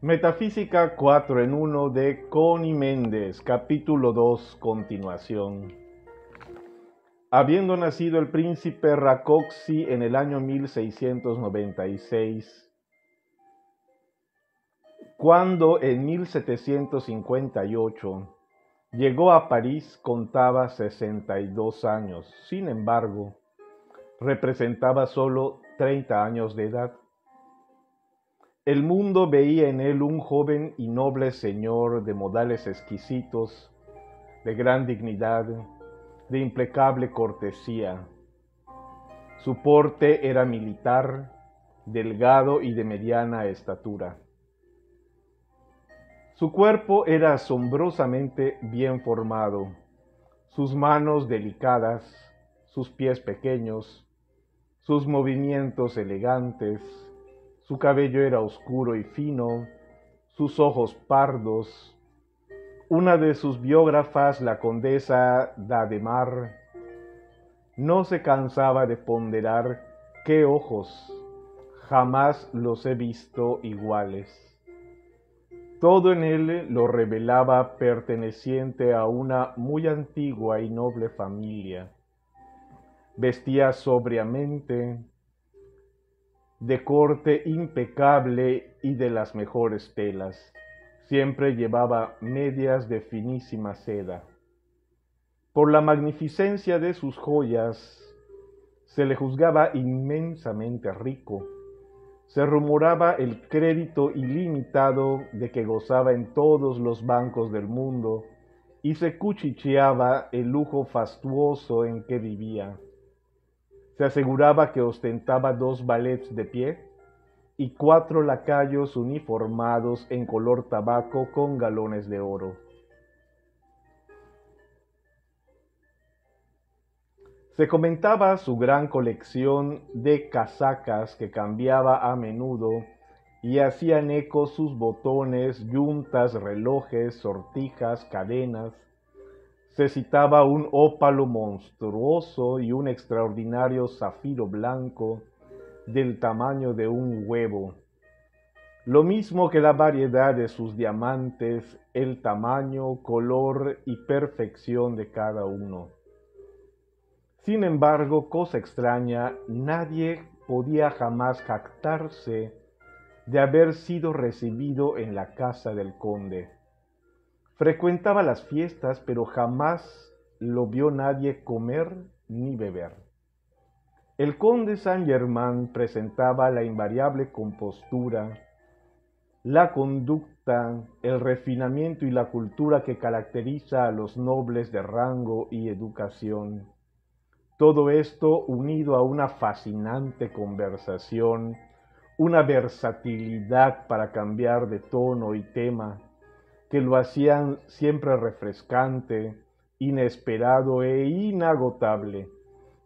Metafísica 4 en 1 de Connie Méndez, capítulo 2, continuación. Habiendo nacido el príncipe Racoxi en el año 1696, cuando en 1758 llegó a París contaba 62 años, sin embargo, representaba solo 30 años de edad. El mundo veía en él un joven y noble señor de modales exquisitos, de gran dignidad, de impecable cortesía. Su porte era militar, delgado y de mediana estatura. Su cuerpo era asombrosamente bien formado, sus manos delicadas, sus pies pequeños, sus movimientos elegantes, su cabello era oscuro y fino, sus ojos pardos. Una de sus biógrafas, la condesa Dademar, no se cansaba de ponderar qué ojos, jamás los he visto iguales. Todo en él lo revelaba perteneciente a una muy antigua y noble familia. Vestía sobriamente, de corte impecable y de las mejores telas. Siempre llevaba medias de finísima seda. Por la magnificencia de sus joyas, se le juzgaba inmensamente rico. Se rumoraba el crédito ilimitado de que gozaba en todos los bancos del mundo y se cuchicheaba el lujo fastuoso en que vivía. Se aseguraba que ostentaba dos ballets de pie y cuatro lacayos uniformados en color tabaco con galones de oro. Se comentaba su gran colección de casacas que cambiaba a menudo y hacían eco sus botones, yuntas, relojes, sortijas, cadenas, se citaba un ópalo monstruoso y un extraordinario zafiro blanco del tamaño de un huevo, lo mismo que la variedad de sus diamantes, el tamaño, color y perfección de cada uno. Sin embargo, cosa extraña, nadie podía jamás jactarse de haber sido recibido en la casa del conde. Frecuentaba las fiestas, pero jamás lo vio nadie comer ni beber. El conde Saint Germain presentaba la invariable compostura, la conducta, el refinamiento y la cultura que caracteriza a los nobles de rango y educación. Todo esto unido a una fascinante conversación, una versatilidad para cambiar de tono y tema, que lo hacían siempre refrescante, inesperado e inagotable.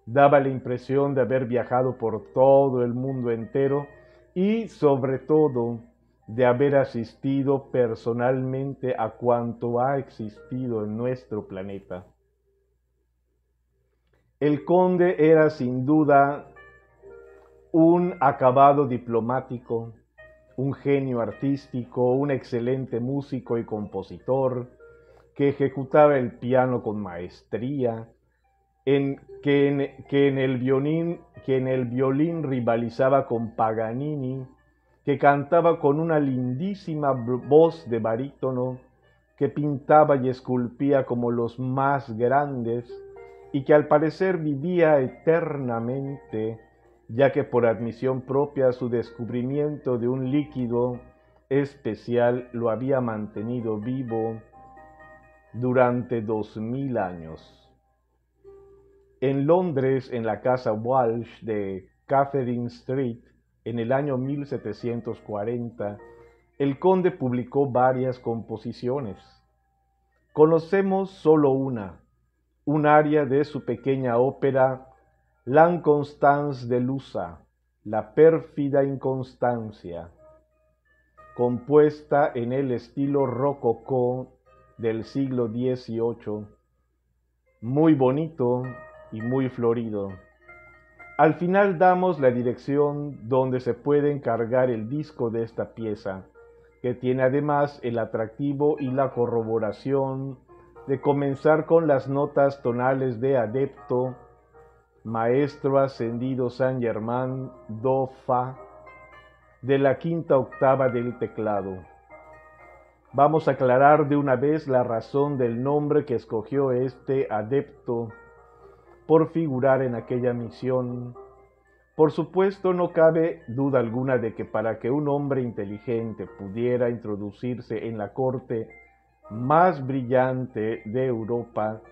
Daba la impresión de haber viajado por todo el mundo entero y sobre todo de haber asistido personalmente a cuanto ha existido en nuestro planeta. El conde era sin duda un acabado diplomático, un genio artístico, un excelente músico y compositor, que ejecutaba el piano con maestría, en, que, en, el violín, que en el violín rivalizaba con Paganini, que cantaba con una lindísima voz de barítono, que pintaba y esculpía como los más grandes, y que al parecer vivía eternamente ya que por admisión propia su descubrimiento de un líquido especial lo había mantenido vivo durante dos mil años. En Londres, en la casa Walsh de Catherine Street, en el año 1740, el conde publicó varias composiciones. Conocemos solo una, un aria de su pequeña ópera L'Inconstance de Lusa, la pérfida inconstancia, compuesta en el estilo rococó del siglo XVIII, muy bonito y muy florido. Al final damos la dirección donde se puede encargar el disco de esta pieza, que tiene además el atractivo y la corroboración de comenzar con las notas tonales de adepto, maestro ascendido San Germán, do, fa, de la quinta octava del teclado. Vamos a aclarar de una vez la razón del nombre que escogió este adepto por figurar en aquella misión. Por supuesto, no cabe duda alguna de que para que un hombre inteligente pudiera introducirse en la corte más brillante de Europa,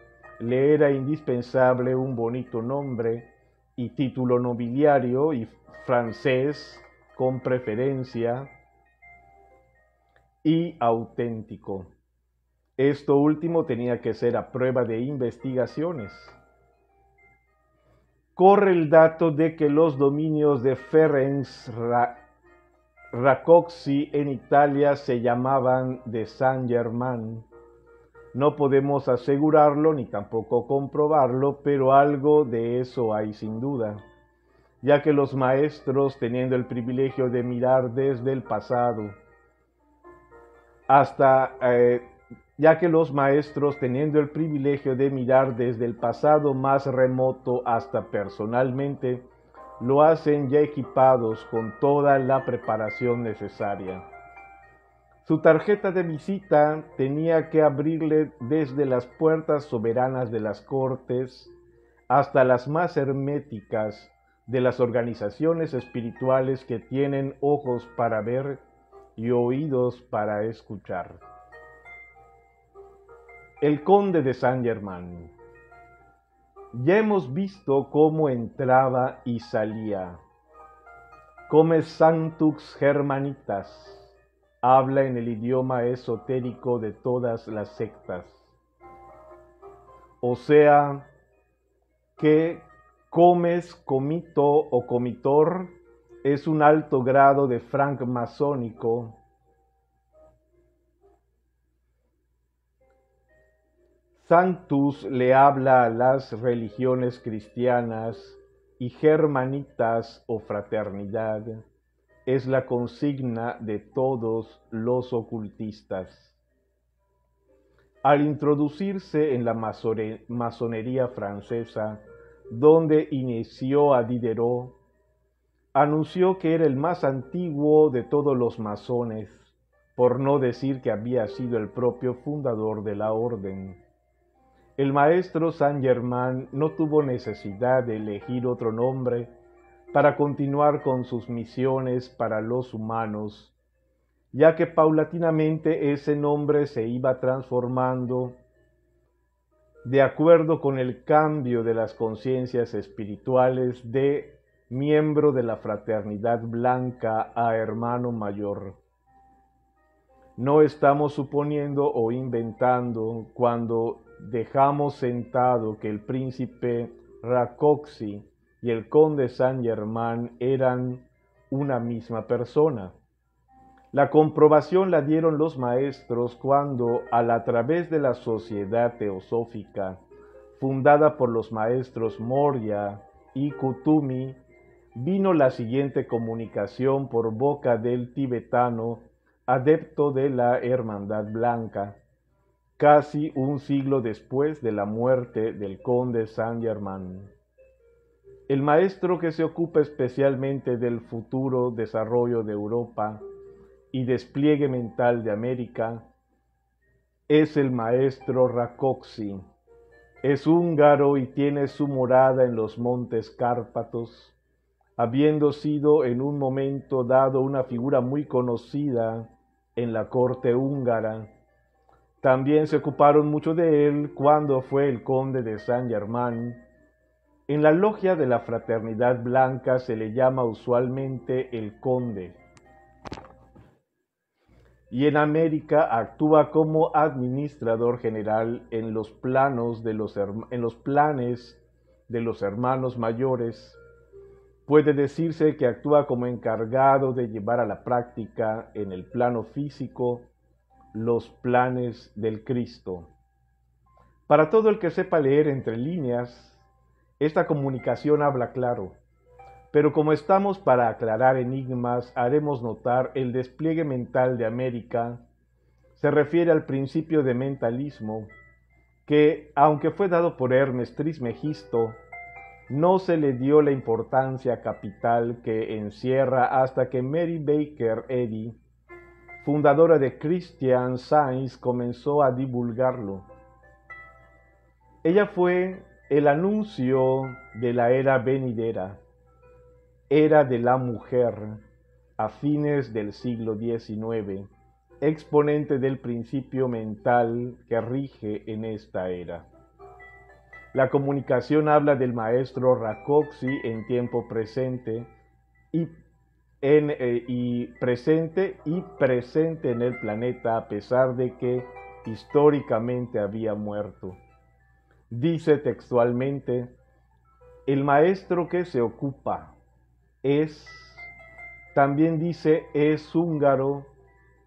le era indispensable un bonito nombre y título nobiliario y francés con preferencia y auténtico. Esto último tenía que ser a prueba de investigaciones. Corre el dato de que los dominios de Ferenc Racoxi en Italia se llamaban de San Germán. No podemos asegurarlo ni tampoco comprobarlo, pero algo de eso hay sin duda, ya que los maestros, teniendo el privilegio de mirar desde el pasado, hasta, eh, ya que los maestros, teniendo el privilegio de mirar desde el pasado más remoto hasta personalmente, lo hacen ya equipados con toda la preparación necesaria. Su tarjeta de visita tenía que abrirle desde las puertas soberanas de las cortes hasta las más herméticas de las organizaciones espirituales que tienen ojos para ver y oídos para escuchar. El conde de San Germán ya hemos visto cómo entraba y salía. Come Santux Germanitas. Habla en el idioma esotérico de todas las sectas. O sea, que comes, comito o comitor es un alto grado de francmasónico Sanctus le habla a las religiones cristianas y germanitas o fraternidad es la consigna de todos los ocultistas. Al introducirse en la masonería francesa, donde inició a Diderot, anunció que era el más antiguo de todos los masones, por no decir que había sido el propio fundador de la orden. El maestro San Germán no tuvo necesidad de elegir otro nombre para continuar con sus misiones para los humanos, ya que paulatinamente ese nombre se iba transformando de acuerdo con el cambio de las conciencias espirituales de miembro de la fraternidad blanca a hermano mayor. No estamos suponiendo o inventando cuando dejamos sentado que el príncipe Racoxi y el conde Saint Germain eran una misma persona. La comprobación la dieron los maestros cuando, a través de la sociedad teosófica, fundada por los maestros Moria y Kutumi, vino la siguiente comunicación por boca del tibetano, adepto de la Hermandad Blanca, casi un siglo después de la muerte del conde Saint Germain. El maestro que se ocupa especialmente del futuro desarrollo de Europa y despliegue mental de América es el maestro Rakoczy. Es húngaro y tiene su morada en los montes Cárpatos, habiendo sido en un momento dado una figura muy conocida en la corte húngara también se ocuparon mucho de él cuando fue el conde de San Germán. En la logia de la Fraternidad Blanca se le llama usualmente el conde. Y en América actúa como administrador general en los planos de los en los planes de los hermanos mayores. Puede decirse que actúa como encargado de llevar a la práctica en el plano físico los planes del Cristo. Para todo el que sepa leer entre líneas, esta comunicación habla claro. pero como estamos para aclarar enigmas, haremos notar el despliegue mental de América se refiere al principio de mentalismo que, aunque fue dado por Hermes Trismegisto, no se le dio la importancia capital que encierra hasta que Mary Baker Eddy, fundadora de Christian Science, comenzó a divulgarlo. Ella fue el anuncio de la era venidera, era de la mujer, a fines del siglo XIX exponente del principio mental que rige en esta era. La comunicación habla del maestro Rakoczy en tiempo presente eh, y presente y presente en el planeta a pesar de que históricamente había muerto. Dice textualmente, el maestro que se ocupa es, también dice, es húngaro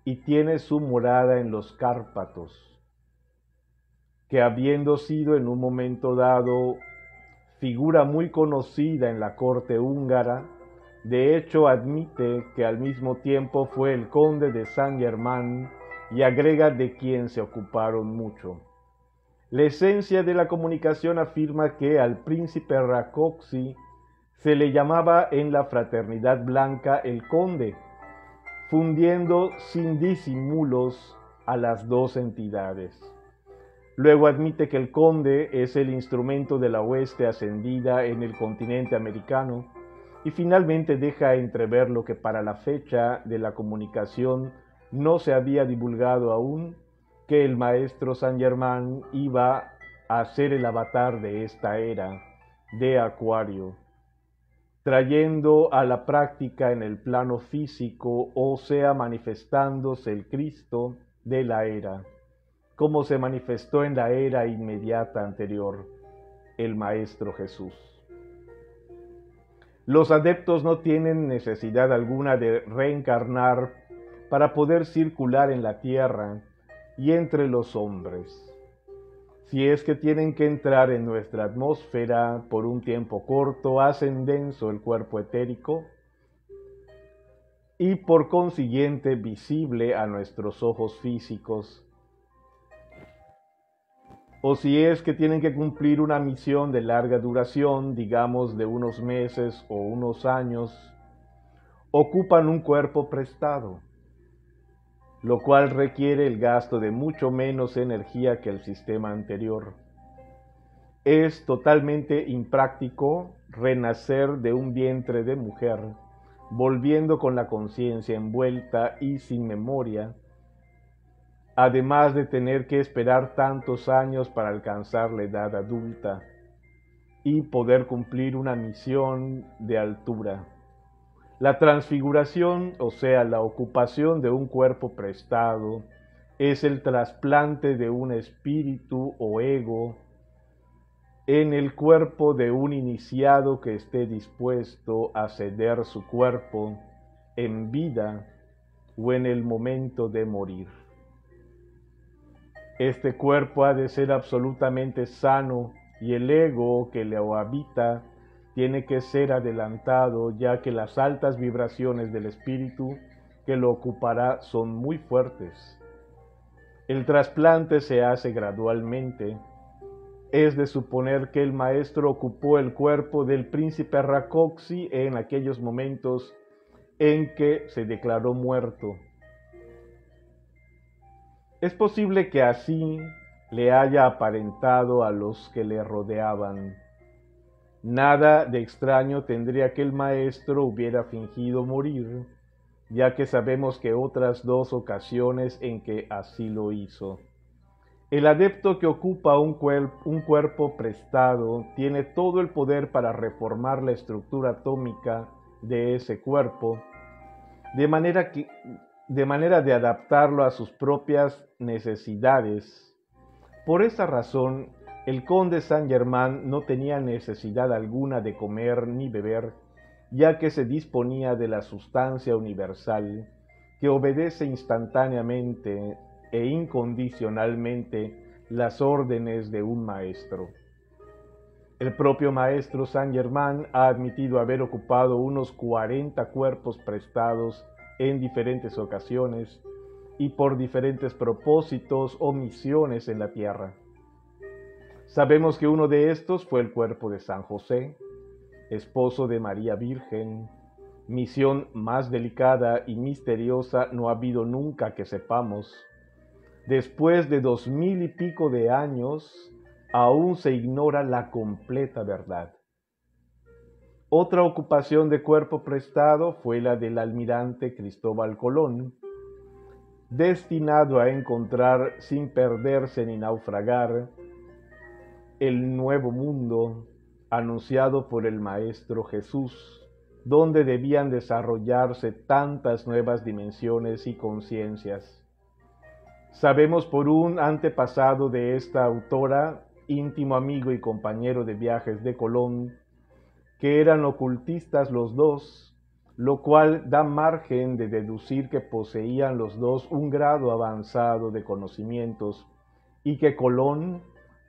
y tiene su morada en los Cárpatos, que habiendo sido en un momento dado figura muy conocida en la corte húngara, de hecho admite que al mismo tiempo fue el conde de San Germán y agrega de quien se ocuparon mucho. La esencia de la comunicación afirma que al príncipe Rakoczy se le llamaba en la fraternidad blanca el conde, fundiendo sin disimulos a las dos entidades. Luego admite que el conde es el instrumento de la oeste ascendida en el continente americano y finalmente deja entrever lo que para la fecha de la comunicación no se había divulgado aún, que el maestro San Germán iba a ser el avatar de esta era de Acuario trayendo a la práctica en el plano físico, o sea, manifestándose el Cristo de la era, como se manifestó en la era inmediata anterior, el Maestro Jesús. Los adeptos no tienen necesidad alguna de reencarnar para poder circular en la tierra y entre los hombres si es que tienen que entrar en nuestra atmósfera por un tiempo corto, hacen denso el cuerpo etérico y por consiguiente visible a nuestros ojos físicos. O si es que tienen que cumplir una misión de larga duración, digamos de unos meses o unos años, ocupan un cuerpo prestado lo cual requiere el gasto de mucho menos energía que el sistema anterior. Es totalmente impráctico renacer de un vientre de mujer, volviendo con la conciencia envuelta y sin memoria, además de tener que esperar tantos años para alcanzar la edad adulta y poder cumplir una misión de altura. La transfiguración, o sea, la ocupación de un cuerpo prestado, es el trasplante de un espíritu o ego en el cuerpo de un iniciado que esté dispuesto a ceder su cuerpo en vida o en el momento de morir. Este cuerpo ha de ser absolutamente sano y el ego que le habita tiene que ser adelantado ya que las altas vibraciones del espíritu que lo ocupará son muy fuertes. El trasplante se hace gradualmente. Es de suponer que el maestro ocupó el cuerpo del príncipe Rakoczy en aquellos momentos en que se declaró muerto. Es posible que así le haya aparentado a los que le rodeaban. Nada de extraño tendría que el maestro hubiera fingido morir, ya que sabemos que otras dos ocasiones en que así lo hizo. El adepto que ocupa un, cuerpo prestado tiene todo el poder para reformar la estructura atómica de ese cuerpo, de manera, que, de manera de adaptarlo a sus propias necesidades. Por esa razón, el conde Saint Germain no tenía necesidad alguna de comer ni beber, ya que se disponía de la sustancia universal que obedece instantáneamente e incondicionalmente las órdenes de un maestro. El propio maestro San Germán ha admitido haber ocupado unos 40 cuerpos prestados en diferentes ocasiones y por diferentes propósitos o misiones en la tierra. Sabemos que uno de estos fue el cuerpo de San José, esposo de María Virgen, misión más delicada y misteriosa no ha habido nunca que sepamos. Después de dos mil y pico de años, aún se ignora la completa verdad. Otra ocupación de cuerpo prestado fue la del almirante Cristóbal Colón, destinado a encontrar sin perderse ni naufragar el nuevo mundo anunciado por el Maestro Jesús donde debían desarrollarse tantas nuevas dimensiones y conciencias. Sabemos por un antepasado de esta autora, íntimo amigo y compañero de viajes de Colón, que eran ocultistas los dos, lo cual da margen de deducir que poseían los dos un grado avanzado de conocimientos y que Colón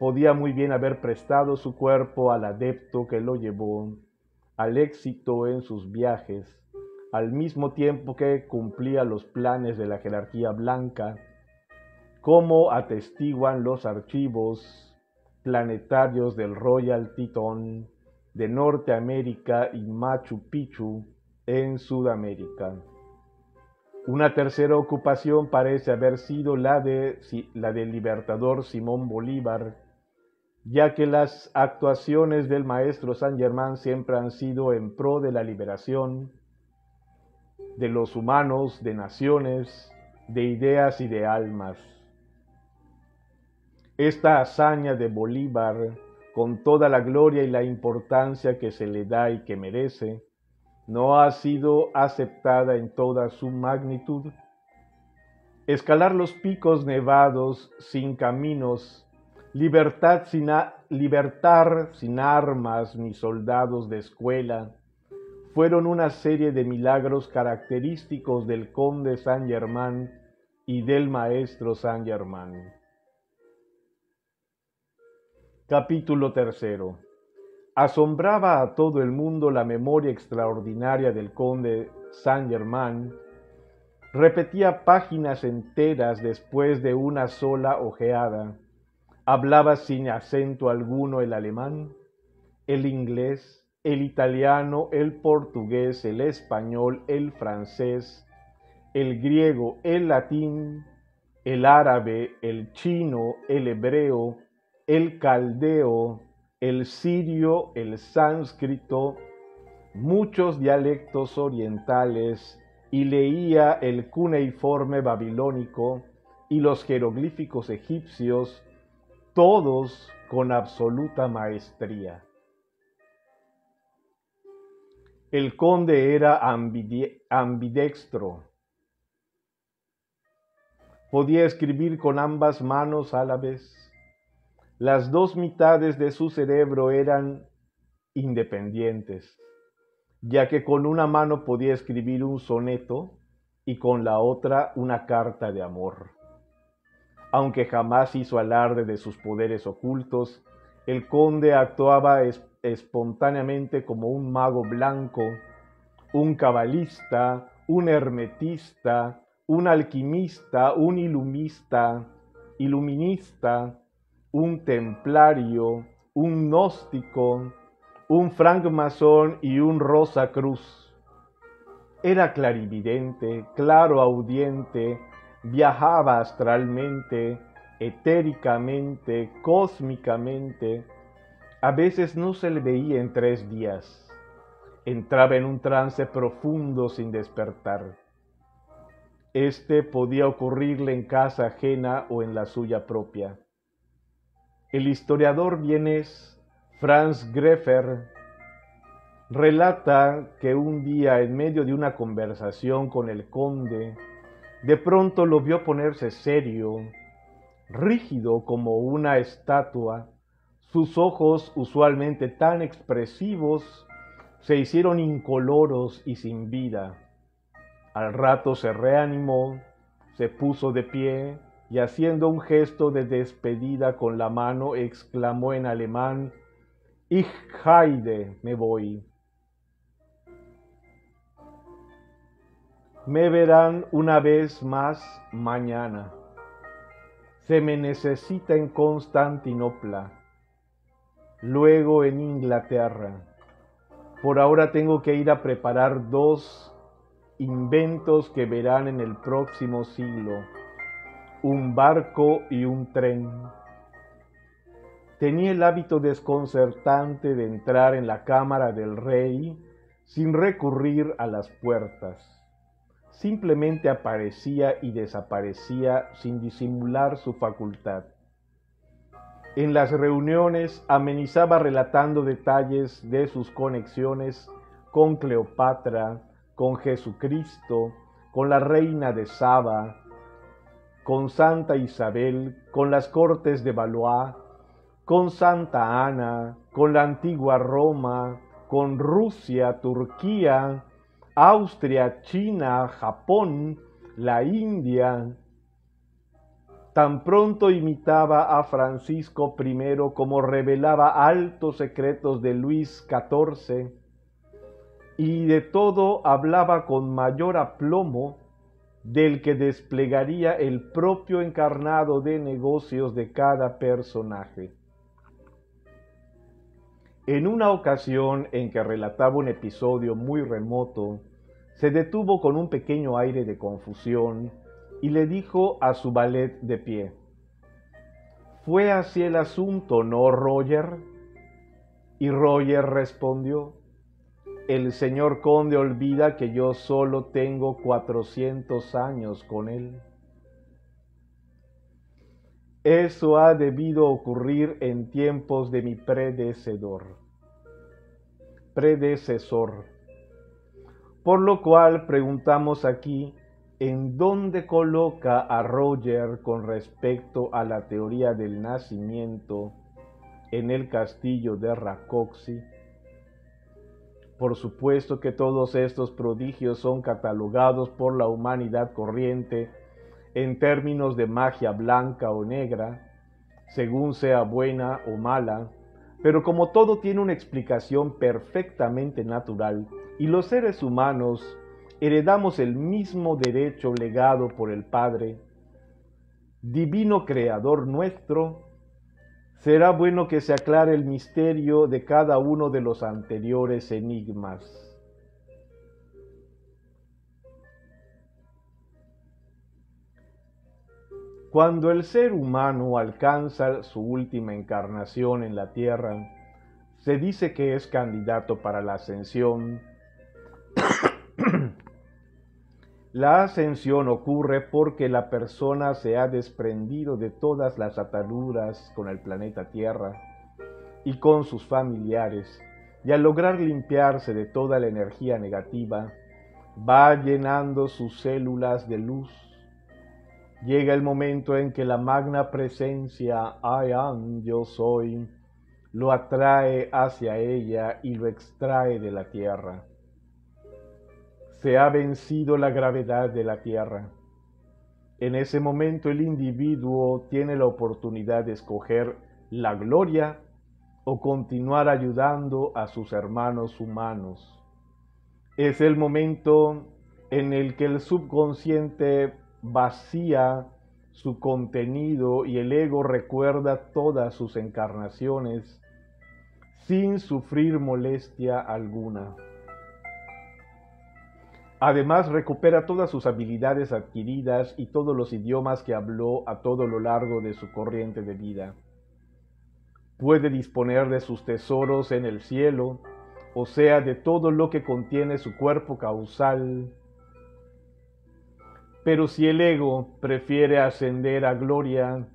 podía muy bien haber prestado su cuerpo al adepto que lo llevó al éxito en sus viajes, al mismo tiempo que cumplía los planes de la jerarquía blanca, como atestiguan los archivos planetarios del Royal Teton de Norteamérica y Machu Picchu en Sudamérica. Una tercera ocupación parece haber sido la, de, la del libertador Simón Bolívar, ya que las actuaciones del maestro San Germán siempre han sido en pro de la liberación de los humanos, de naciones, de ideas y de almas. Esta hazaña de Bolívar, con toda la gloria y la importancia que se le da y que merece, no ha sido aceptada en toda su magnitud. Escalar los picos nevados sin caminos libertad sin libertar sin armas ni soldados de escuela, fueron una serie de milagros característicos del conde San Germán y del maestro San Germán. Capítulo tercero. Asombraba a todo el mundo la memoria extraordinaria del conde San Germán. Repetía páginas enteras después de una sola ojeada Hablaba sin acento alguno el alemán, el inglés, el italiano, el portugués, el español, el francés, el griego, el latín, el árabe, el chino, el hebreo, el caldeo, el sirio, el sánscrito, muchos dialectos orientales y leía el cuneiforme babilónico y los jeroglíficos egipcios todos con absoluta maestría. El conde era ambidextro. Podía escribir con ambas manos a la vez. Las dos mitades de su cerebro eran independientes, ya que con una mano podía escribir un soneto y con la otra una carta de amor. Aunque jamás hizo alarde de sus poderes ocultos, el conde actuaba espontáneamente como un mago blanco, un cabalista, un hermetista, un alquimista, un ilumista, iluminista, un templario, un gnóstico, un francmasón y un rosa cruz. Era clarividente, claro audiente, viajaba astralmente, etéricamente, cósmicamente. A veces no se le veía en tres días. Entraba en un trance profundo sin despertar. Este podía ocurrirle en casa ajena o en la suya propia. El historiador vienes Franz Greffer relata que un día en medio de una conversación con el conde de pronto lo vio ponerse serio, rígido como una estatua. Sus ojos, usualmente tan expresivos, se hicieron incoloros y sin vida. Al rato se reanimó, se puso de pie y haciendo un gesto de despedida con la mano exclamó en alemán, Ich heide, me voy. Me verán una vez más mañana. Se me necesita en Constantinopla, luego en Inglaterra. Por ahora tengo que ir a preparar dos inventos que verán en el próximo siglo, un barco y un tren. Tenía el hábito desconcertante de entrar en la cámara del rey sin recurrir a las puertas simplemente aparecía y desaparecía sin disimular su facultad. En las reuniones amenizaba relatando detalles de sus conexiones con Cleopatra, con Jesucristo, con la reina de Saba, con Santa Isabel, con las cortes de Valois, con Santa Ana, con la antigua Roma, con Rusia, Turquía, Austria, China, Japón, la India. Tan pronto imitaba a Francisco I como revelaba altos secretos de Luis XIV y de todo hablaba con mayor aplomo del que desplegaría el propio encarnado de negocios de cada personaje. En una ocasión en que relataba un episodio muy remoto, se detuvo con un pequeño aire de confusión y le dijo a su valet de pie, ¿Fue así el asunto, no, Roger? Y Roger respondió, el señor conde olvida que yo solo tengo cuatrocientos años con él. Eso ha debido ocurrir en tiempos de mi predecesor. Predecesor. Por lo cual preguntamos aquí, ¿en dónde coloca a Roger con respecto a la teoría del nacimiento en el castillo de Racoxi? Por supuesto que todos estos prodigios son catalogados por la humanidad corriente en términos de magia blanca o negra, según sea buena o mala, pero como todo tiene una explicación perfectamente natural y los seres humanos heredamos el mismo derecho legado por el Padre, divino creador nuestro, será bueno que se aclare el misterio de cada uno de los anteriores enigmas. Cuando el ser humano alcanza su última encarnación en la tierra, se dice que es candidato para la ascensión. la ascensión ocurre porque la persona se ha desprendido de todas las ataduras con el planeta Tierra y con sus familiares, y al lograr limpiarse de toda la energía negativa, va llenando sus células de luz llega el momento en que la magna presencia I am, yo soy, lo atrae hacia ella y lo extrae de la tierra. Se ha vencido la gravedad de la tierra. En ese momento el individuo tiene la oportunidad de escoger la gloria o continuar ayudando a sus hermanos humanos. Es el momento en el que el subconsciente vacía su contenido y el ego recuerda todas sus encarnaciones sin sufrir molestia alguna. Además recupera todas sus habilidades adquiridas y todos los idiomas que habló a todo lo largo de su corriente de vida. Puede disponer de sus tesoros en el cielo, o sea, de todo lo que contiene su cuerpo causal, pero si el ego prefiere ascender a gloria,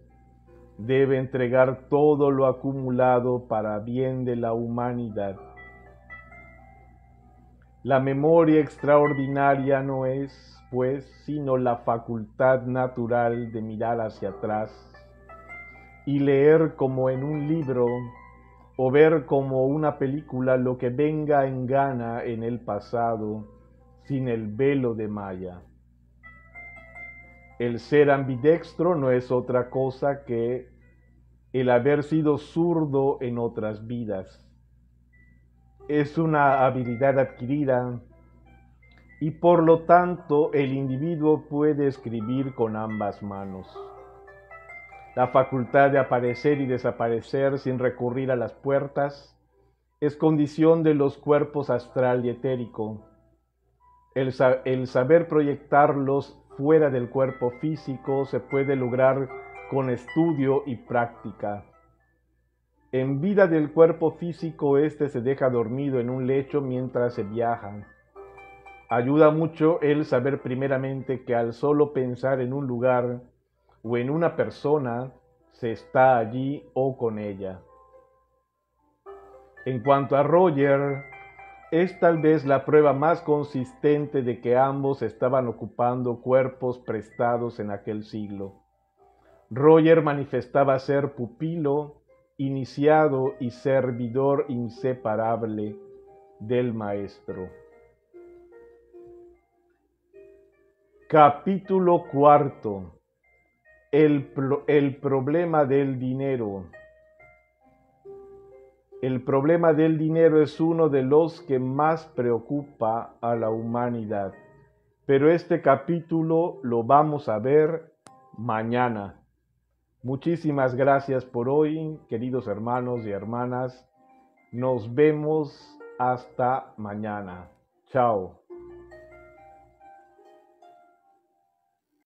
debe entregar todo lo acumulado para bien de la humanidad. La memoria extraordinaria no es, pues, sino la facultad natural de mirar hacia atrás y leer como en un libro o ver como una película lo que venga en gana en el pasado sin el velo de Maya. El ser ambidextro no es otra cosa que el haber sido zurdo en otras vidas. es una habilidad adquirida y por lo tanto el individuo puede escribir con ambas manos. La facultad de aparecer y desaparecer sin recurrir a las puertas es condición de los cuerpos astral y etérico. El, el, saber proyectarlos fuera del cuerpo físico se puede lograr con estudio y práctica. En vida del cuerpo físico, éste se deja dormido en un lecho mientras se viaja. Ayuda mucho el saber primeramente que al solo pensar en un lugar o en una persona, se está allí o con ella. En cuanto a Roger, es tal vez la prueba más consistente de que ambos estaban ocupando cuerpos prestados en aquel siglo. Roger manifestaba ser pupilo, iniciado y servidor inseparable del maestro. Capítulo cuarto. El, el, problema del dinero. El problema del dinero es uno de los que más preocupa a la humanidad, pero este capítulo lo vamos a ver mañana. Muchísimas gracias por hoy, queridos hermanos y hermanas. Nos vemos hasta mañana. Chao.